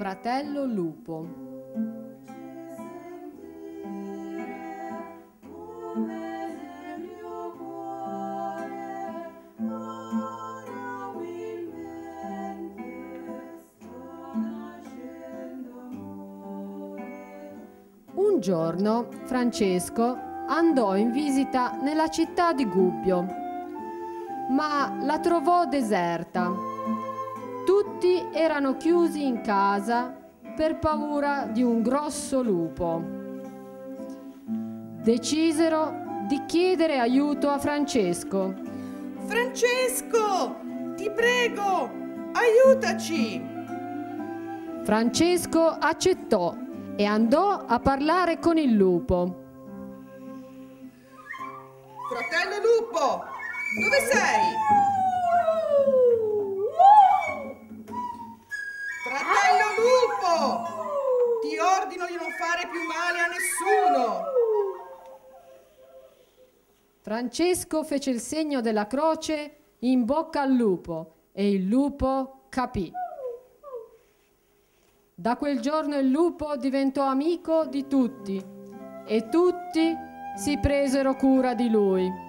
Fratello lupo. Un giorno Francesco andò in visita nella città di Gubbio, ma la trovò deserta. Tutti erano chiusi in casa per paura di un grosso lupo. Decisero di chiedere aiuto a Francesco. Francesco, ti prego, aiutaci! Francesco accettò e andò a parlare con il lupo. Fratello lupo, dove sei? Ti ordino di non fare più male a nessuno. Francesco fece il segno della croce in bocca al lupo e il lupo capì. Da quel giorno il lupo diventò amico di tutti e tutti si presero cura di lui.